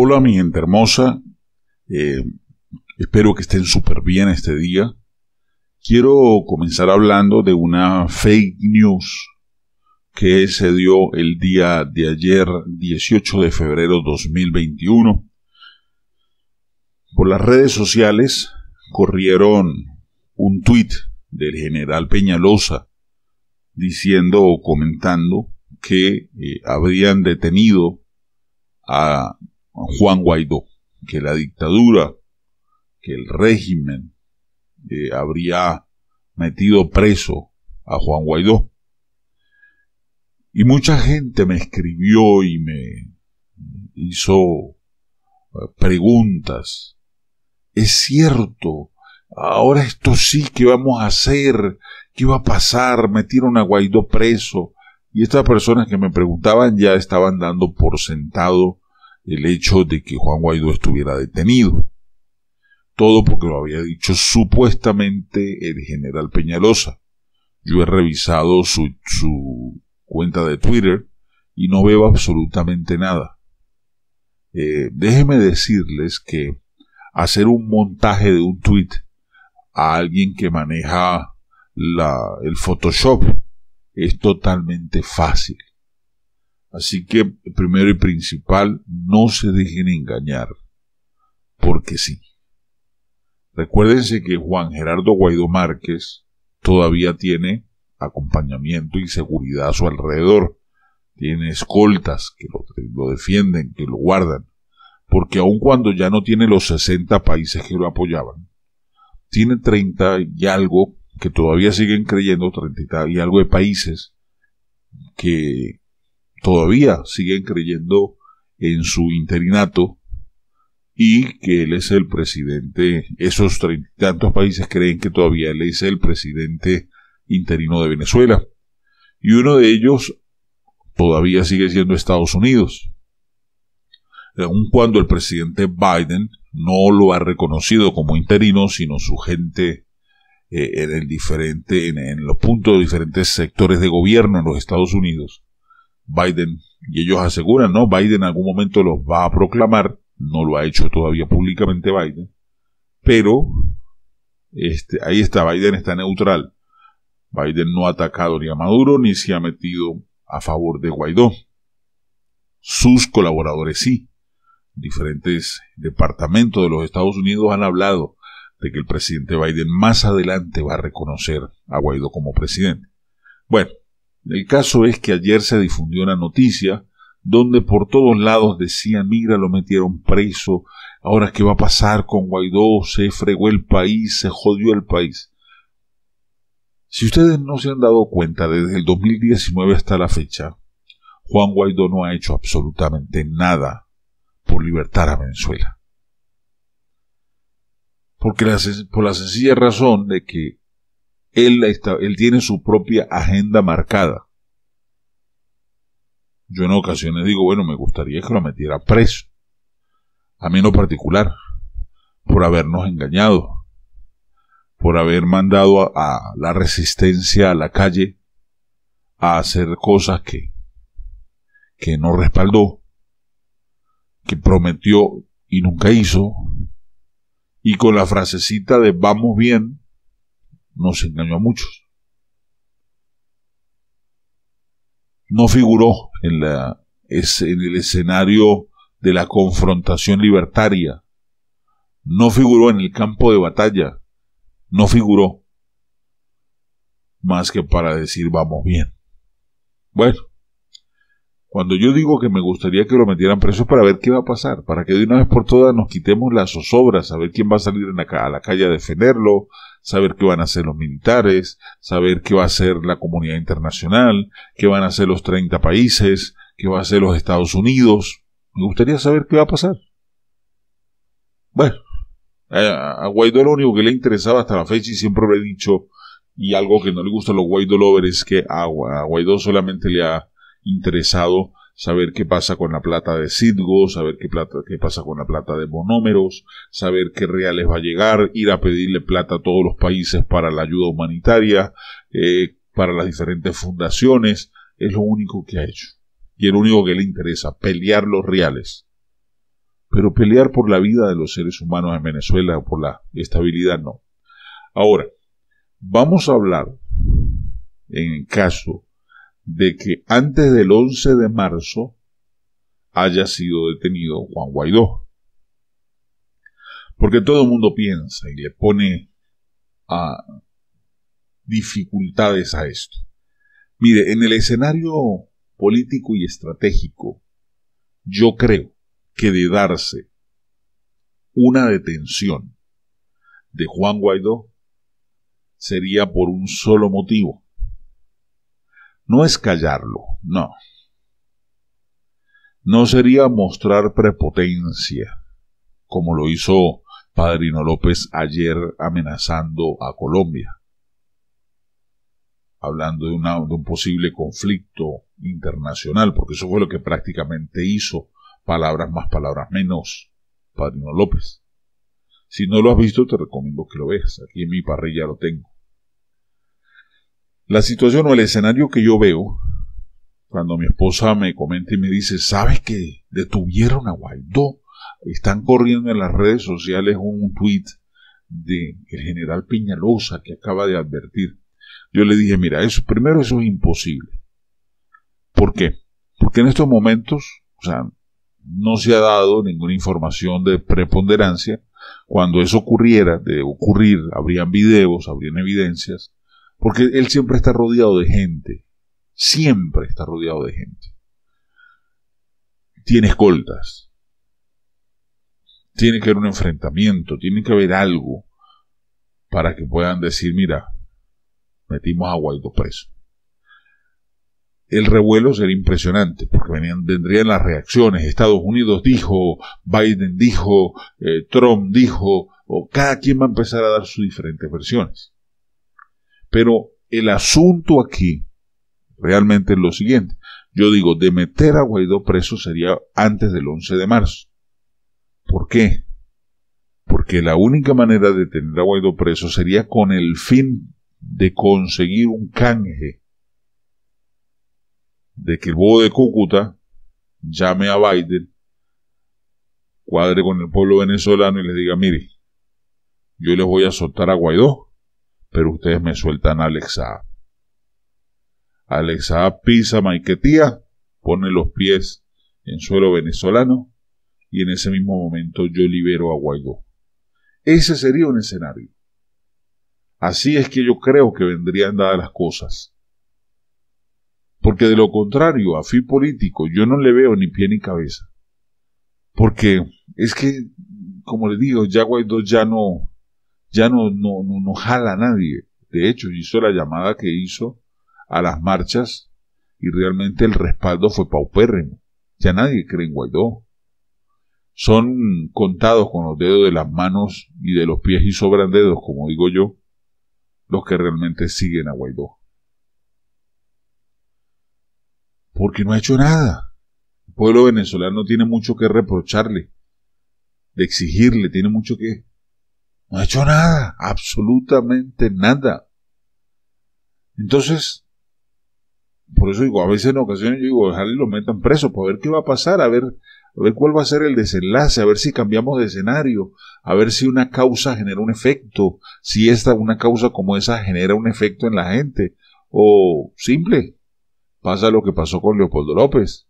Hola mi gente hermosa, eh, espero que estén súper bien este día. Quiero comenzar hablando de una fake news que se dio el día de ayer, 18 de febrero 2021. Por las redes sociales corrieron un tuit del general Peñalosa diciendo o comentando que eh, habrían detenido a Juan Guaidó, que la dictadura, que el régimen eh, habría metido preso a Juan Guaidó. Y mucha gente me escribió y me hizo eh, preguntas. Es cierto, ahora esto sí, ¿qué vamos a hacer? ¿Qué va a pasar? Metieron a Guaidó preso. Y estas personas que me preguntaban ya estaban dando por sentado el hecho de que Juan Guaidó estuviera detenido. Todo porque lo había dicho supuestamente el general Peñalosa. Yo he revisado su, su cuenta de Twitter y no veo absolutamente nada. Eh, déjeme decirles que hacer un montaje de un tweet a alguien que maneja la, el Photoshop es totalmente fácil. Así que, primero y principal, no se dejen engañar, porque sí. Recuérdense que Juan Gerardo Guaidó Márquez todavía tiene acompañamiento y seguridad a su alrededor. Tiene escoltas que lo, defienden, que lo guardan. Porque aun cuando ya no tiene los 60 países que lo apoyaban, tiene 30 y algo que todavía siguen creyendo, 30 y algo de países que todavía siguen creyendo en su interinato y que él es el presidente, esos treinta tantos países creen que todavía él es el presidente interino de Venezuela. Y uno de ellos todavía sigue siendo Estados Unidos. Aun cuando el presidente Biden no lo ha reconocido como interino, sino su gente eh, en el diferente, en los puntos de diferentes sectores de gobierno en los Estados Unidos, Biden, y ellos aseguran, ¿no? Biden en algún momento los va a proclamar, no lo ha hecho todavía públicamente Biden, pero este, ahí está, Biden está neutral. Biden no ha atacado ni a Maduro ni se ha metido a favor de Guaidó. Sus colaboradores sí. Diferentes departamentos de los Estados Unidos han hablado de que el presidente Biden más adelante va a reconocer a Guaidó como presidente. Bueno, el caso es que ayer se difundió una noticia donde por todos lados decían, mira, lo metieron preso, ahora qué va a pasar con Guaidó, se fregó el país, se jodió el país. Si ustedes no se han dado cuenta, desde el 2019 hasta la fecha, Juan Guaidó no ha hecho absolutamente nada por libertar a Venezuela. Porque por la sencilla razón de que él, él tiene su propia agenda marcada. Yo en ocasiones digo, bueno, me gustaría que lo metiera preso. A mí en lo particular, por habernos engañado, por haber mandado a, la resistencia a la calle a hacer cosas que, que no respaldó, que prometió y nunca hizo, y con la frasecita de vamos bien, nos engañó a muchos. No figuró en, la, en el escenario de la confrontación libertaria. No figuró en el campo de batalla. No figuró más que para decir vamos bien. Bueno, cuando yo digo que me gustaría que lo metieran preso para ver qué va a pasar, para que de una vez por todas nos quitemos las zozobras, saber quién va a salir a la calle a defenderlo, saber qué van a hacer los militares, saber qué va a hacer la comunidad internacional, qué van a hacer los 30 países, qué va a hacer los Estados Unidos. Me gustaría saber qué va a pasar. Bueno, a Guaidó lo único que le interesaba hasta la fecha y siempre lo he dicho, y algo que no le gusta a los Guaidó lovers es que a Guaidó solamente le ha interesado saber qué pasa con la plata de Citgo, saber qué, plata, qué pasa con la plata de monómeros, saber qué reales va a llegar, ir a pedirle plata a todos los países para la ayuda humanitaria, eh, para las diferentes fundaciones, es lo único que ha hecho. Y es lo único que le interesa, pelear los reales. pero pelear por la vida de los seres humanos en Venezuela, por la estabilidad, no. Ahora, vamos a hablar en caso de que antes del 11 de marzo haya sido detenido Juan Guaidó. Porque todo el mundo piensa y le pone a dificultades a esto. Mire, en el escenario político y estratégico, yo creo que de darse una detención de Juan Guaidó sería por un solo motivo. No es callarlo, no. No sería mostrar prepotencia, como lo hizo Padrino López ayer amenazando a Colombia, hablando de, un posible conflicto internacional, porque eso fue lo que prácticamente hizo, palabras más, palabras menos, Padrino López. Si no lo has visto, te recomiendo que lo veas. Aquí en mi parrilla lo tengo. La situación o el escenario que yo veo, cuando mi esposa me comenta y me dice, ¿sabes que detuvieron a Guaidó? Están corriendo en las redes sociales un tuit de el general Peñalosa que acaba de advertir. Yo le dije, mira, eso, primero eso es imposible. ¿Por qué? Porque en estos momentos, o sea, no se ha dado ninguna información de preponderancia. Cuando eso ocurriera, de ocurrir, habrían videos, habrían evidencias, porque él siempre está rodeado de gente, siempre está rodeado de gente. Tiene escoltas, tiene que haber un enfrentamiento, tiene que haber algo para que puedan decir, mira, metimos a Guaidó preso el revuelo sería impresionante, porque vendrían las reacciones. Estados Unidos dijo, Biden dijo, eh, Trump dijo, o cada quien va a empezar a dar sus diferentes versiones. Pero el asunto aquí realmente es lo siguiente. Yo digo, de meter a Guaidó preso sería antes del 11 de marzo. ¿Por qué? Porque la única manera de tener a Guaidó preso sería con el fin de conseguir un canje de que el bobo de Cúcuta llame a Biden, cuadre con el pueblo venezolano y les diga, mire, yo les voy a soltar a Guaidó, pero ustedes me sueltan a Alex Alexa pisa Maiquetía, pone los pies en suelo venezolano y en ese mismo momento yo libero a Guaidó. Ese sería un escenario. Así es que yo creo que vendrían dadas las cosas. Porque de lo contrario, a fin político, yo no le veo ni pie ni cabeza. Porque es que, como le digo, ya Guaidó ya no, ya no, no, no, jala a nadie. De hecho, hizo la llamada que hizo a las marchas y realmente el respaldo fue paupérrimo. Ya nadie cree en Guaidó. Son contados con los dedos de las manos y de los pies y sobran dedos, como digo yo, los que realmente siguen a Guaidó. porque no ha hecho nada. El pueblo venezolano tiene mucho que reprocharle, de exigirle, tiene mucho que... No ha hecho nada, absolutamente nada. Entonces, por eso digo, a veces en ocasiones yo digo, dejarle lo metan preso, para ver qué va a pasar, a ver, a ver cuál va a ser el desenlace, a ver si cambiamos de escenario, a ver si una causa genera un efecto, si esta, una causa como esa genera un efecto en la gente, o simple, pasa lo que pasó con Leopoldo López.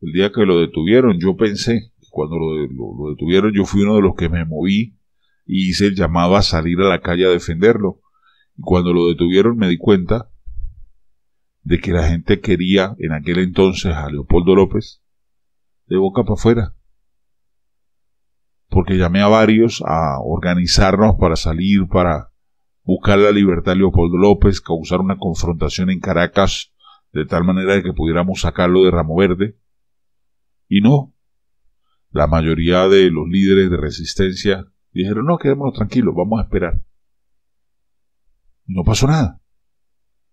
El día que lo detuvieron, yo pensé, cuando lo, detuvieron, yo fui uno de los que me moví y hice el llamado a salir a la calle a defenderlo. Y cuando lo detuvieron me di cuenta de que la gente quería en aquel entonces a Leopoldo López de boca para afuera. Porque llamé a varios a organizarnos para salir, para buscar la libertad de Leopoldo López, causar una confrontación en Caracas de tal manera que pudiéramos sacarlo de ramo verde. Y no. La mayoría de los líderes de resistencia dijeron, no, quedémonos tranquilos, vamos a esperar. no pasó nada.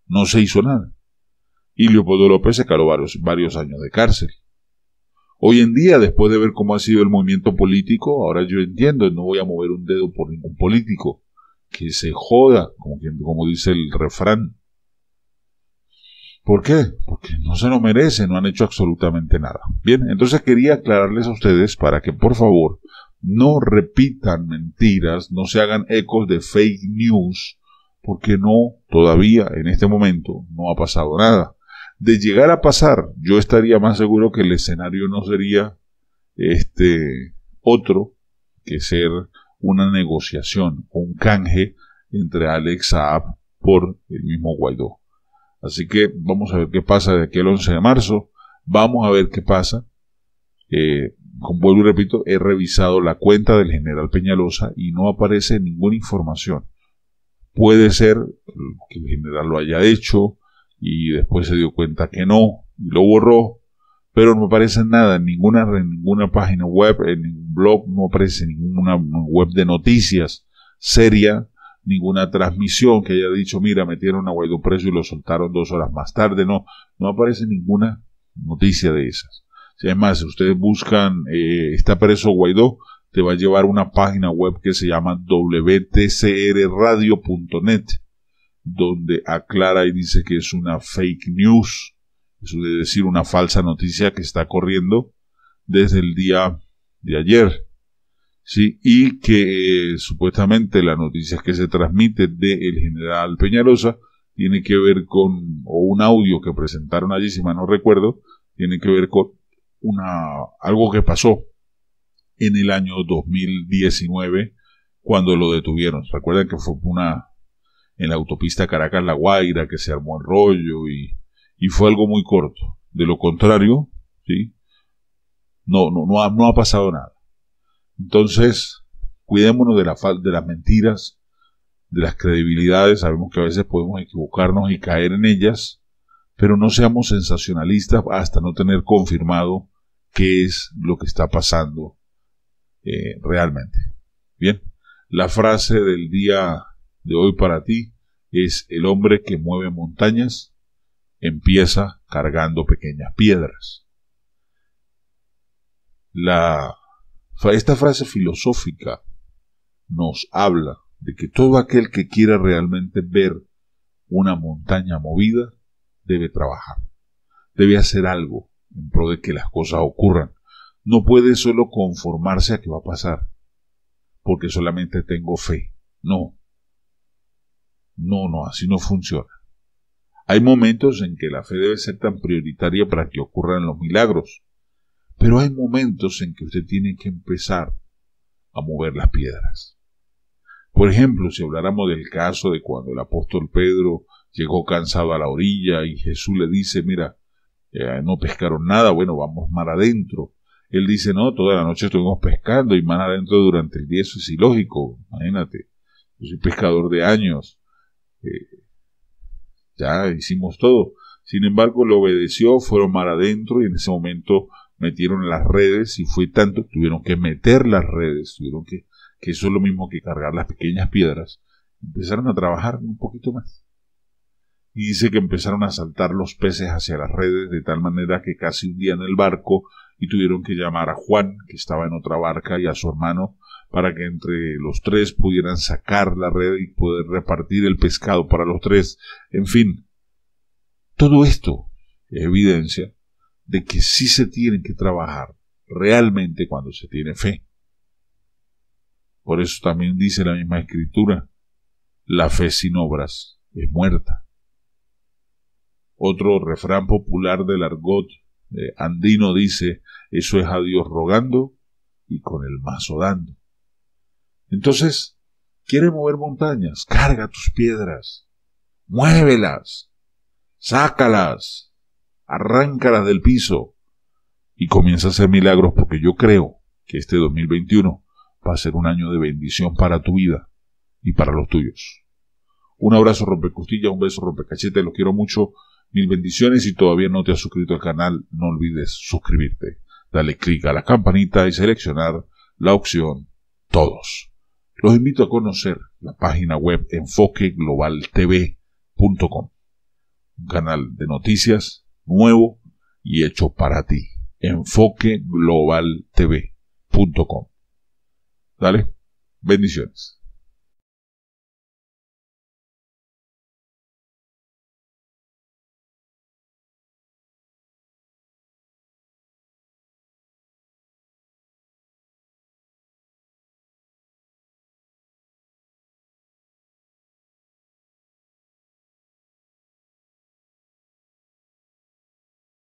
No se hizo nada. Y Leopoldo López se caló varios, varios años de cárcel. Hoy en día, después de ver cómo ha sido el movimiento político, ahora yo entiendo, no voy a mover un dedo por ningún político. Que se joda, como, como dice el refrán. ¿Por qué? Porque no no se lo merecen, no han hecho absolutamente nada. Bien, entonces quería aclararles a ustedes para que por favor no repitan mentiras, no se hagan ecos de fake news, porque no, todavía en este momento no ha pasado nada. De llegar a pasar, yo estaría más seguro que el escenario no sería este otro que ser una negociación, un canje entre Alex Saab por el mismo Guaidó. Así que vamos a ver qué pasa de aquí al 11 de marzo. Vamos a ver qué pasa. Eh, como vuelvo y repito, he revisado la cuenta del general Peñalosa y no aparece ninguna información. Puede ser que el general lo haya hecho y después se dio cuenta que no y lo borró, pero no aparece nada en ninguna, en ninguna página web, en ningún blog, no aparece ninguna web de noticias seria ninguna transmisión que haya dicho, mira, metieron a Guaidó preso y lo soltaron dos horas más tarde. No, no aparece ninguna noticia de esas. Si además, ustedes buscan, eh, está preso Guaidó, te va a llevar una página web que se llama wtcrradio.net, donde aclara y dice que es una fake news, de decir una falsa noticia que está corriendo desde el día de ayer. ¿sí? y que eh, supuestamente la noticia que se transmite del general Peñalosa tiene que ver con, o un audio que presentaron allí, si mal no recuerdo, tiene que ver con una, algo que pasó en el año 2019 cuando lo detuvieron. Recuerden que fue una, en la autopista Caracas-La Guaira que se armó el rollo y, y fue algo muy corto. De lo contrario, ¿sí? No, no, no ha, no ha pasado nada. Entonces, cuidémonos de, la, de las mentiras, de las credibilidades. Sabemos que a veces podemos equivocarnos y caer en ellas, pero no seamos sensacionalistas hasta no tener confirmado qué es lo que está pasando eh, realmente. Bien, la frase del día de hoy para ti es el hombre que mueve montañas empieza cargando pequeñas piedras. Esta frase filosófica nos habla de que todo aquel que quiera realmente ver una montaña movida debe trabajar, debe hacer algo en pro de que las cosas ocurran. No puede solo conformarse a que va a pasar, porque solamente tengo fe. No. No, no, así no funciona. Hay momentos en que la fe debe ser tan prioritaria para que ocurran los milagros. Pero hay momentos en que usted tiene que empezar a mover las piedras. Por ejemplo, si habláramos del caso de cuando el apóstol Pedro llegó cansado a la orilla y Jesús le dice, mira, eh, no pescaron nada, bueno, vamos mar adentro. Él dice, no, toda la noche estuvimos pescando y mar adentro durante el día, eso es ilógico, imagínate. Yo soy pescador de años. Eh, ya hicimos todo. Sin embargo, lo obedeció, fueron mar adentro y en ese momento metieron las redes y fue tanto que tuvieron que meter las redes, tuvieron que, que eso es lo mismo que cargar las pequeñas piedras, empezaron a trabajar un poquito más. Y dice que empezaron a saltar los peces hacia las redes de tal manera que casi hundían el barco y tuvieron que llamar a Juan, que estaba en otra barca, y a su hermano, para que entre los tres pudieran sacar la red y poder repartir el pescado para los tres. En fin, todo esto es evidencia de que sí se tiene que trabajar realmente cuando se tiene fe. Por eso también dice la misma escritura, la fe sin obras es muerta. Otro refrán popular del argot andino dice, eso es a Dios rogando y con el mazo dando. Entonces, quiere mover montañas, carga tus piedras, muévelas, sácalas, arráncalas del piso y comienza a hacer milagros porque yo creo que este 2021 va a ser un año de bendición para tu vida y para los tuyos. Un abrazo rompecostilla, un beso rompecachete, los quiero mucho, mil bendiciones y todavía no te has suscrito al canal, no olvides suscribirte. Dale clic a la campanita y seleccionar la opción Todos. Los invito a conocer la página web enfoqueglobaltv.com, un canal de noticias nuevo y hecho para ti. Enfoqueglobaltv.com. Dale, bendiciones.